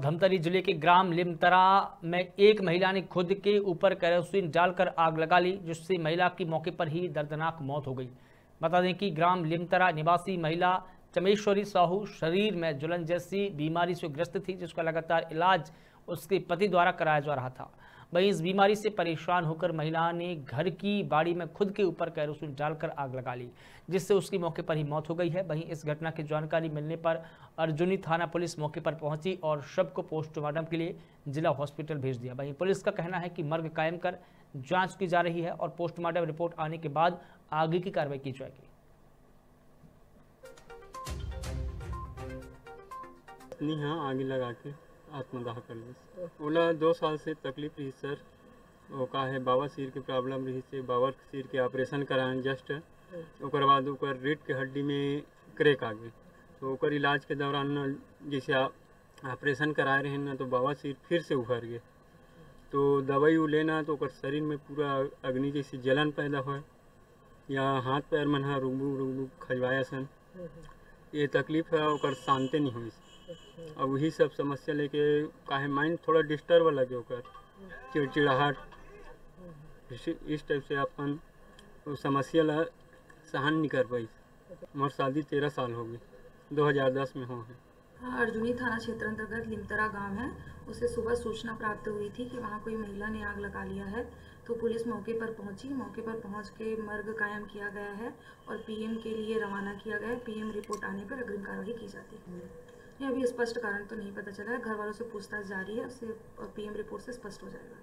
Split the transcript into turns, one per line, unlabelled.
धमतरी ज़िले के ग्राम लिमतरा में एक महिला ने खुद के ऊपर कैरोसिन डालकर आग लगा ली, जिससे महिला की मौके पर ही दर्दनाक मौत हो गई। बता दें कि ग्राम लिमतरा निवासी महिला चमेश्वरी साहू शरीर में जुलन जैसी बीमारी से ग्रस्त थी, जिसका लगातार इलाज उसके पति द्वारा कराया जा रहा था। वहीं इस बीमारी से परेशान होकर महिला ने घर की बाड़ी में खुद के ऊपर कैरोसिन डालकर आग लगा ली, जिससे उसकी मौके पर ही मौत हो गई है। वहीं इस घटना की जानकारी मिलने पर अर्जुनी थाना पुलिस मौके पर पहुँची और शव को पोस्टमार्टम के लिए जिला हॉस्पिटल भेज दिया। वहीं पुलिस का कहना है कि मर्ग कायम कर जाँच की जा रही है और पोस्टमार्टम रिपोर्ट आने के बाद आगे की कार्रवाई की जाएगी।
हाँ आगे लगा के आत्मदाह कर ली बोला, दो साल से तकलीफ़ रही सर। वो का है, बाबा सिर के प्रॉब्लम रही से बाबा सिर के ऑपरेशन कराएँ जस्ट। ओकर बाद ओकर रीढ़ के हड्डी में क्रेक आ गई। तो ओकर इलाज के दौरान जैसे ऑपरेशन कराए रहे ना तो बाबा सिर फिर से उभर गए। तो दवाई वो लेना तो ओकर शरीर में पूरा अग्नि जैसी जलन पैदा हो या हाथ पैर मन रुगू रुगू खजवाया सन। ये तकलीफ़ है और शांति नहीं हुई। और वही सब समस्या लेके काहे माइंड थोड़ा डिस्टर्ब लगे ओकर। चिड़चिड़ाहट। इस टाइप से अपन समस्या ला सहन नहीं कर पाई। मोर शादी तेरह साल होगी 2010 में है
हाँ, अर्जुनी थाना क्षेत्र अंतर्गत लिमतरा गाँव है। उसे सुबह सूचना प्राप्त हुई थी कि वहाँ कोई महिला ने आग लगा लिया है। तो पुलिस मौके पर पहुँची। मौके पर पहुँच के मर्ग कायम किया गया है और पीएम के लिए रवाना किया गया। है पीएम रिपोर्ट आने पर अग्रिम कार्रवाई की जाती है। ये अभी स्पष्ट कारण तो नहीं पता चला है। घर वालों से पूछताछ जारी है। उससे पीएम रिपोर्ट से स्पष्ट हो जाएगा।